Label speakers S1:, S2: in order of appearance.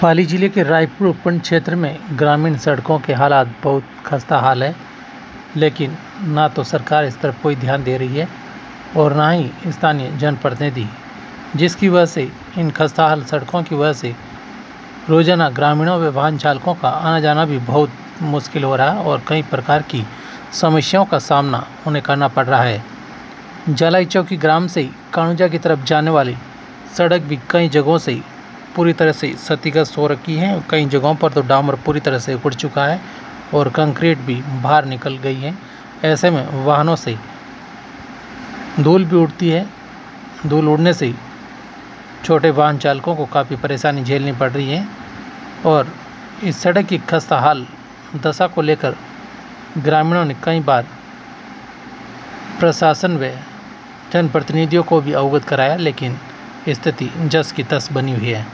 S1: पाली ज़िले के रायपुर उपखंड क्षेत्र में ग्रामीण सड़कों के हालात बहुत खस्ता हाल है, लेकिन ना तो सरकार इस तरफ़ कोई ध्यान दे रही है और ना ही स्थानीय जनप्रतिनिधि, जिसकी वजह से, इन खस्ता हाल सड़कों की वजह से रोज़ाना ग्रामीणों व वाहन चालकों का आना जाना भी बहुत मुश्किल हो रहा है और कई प्रकार की समस्याओं का सामना उन्हें करना पड़ रहा है। जलाई चौकी ग्राम से कानुजा की तरफ़ जाने वाली सड़क भी कई जगहों से पूरी तरह से क्षतिग्रस्त हो रखी है। कई जगहों पर तो डामर पूरी तरह से उड़ चुका है और कंक्रीट भी बाहर निकल गई है। ऐसे में वाहनों से धूल भी उड़ती है। धूल उड़ने से छोटे वाहन चालकों को काफ़ी परेशानी झेलनी पड़ रही है और इस सड़क की खस्ता हाल दशा को लेकर ग्रामीणों ने कई बार प्रशासन व जनप्रतिनिधियों को भी अवगत कराया, लेकिन स्थिति जस की तस बनी हुई है।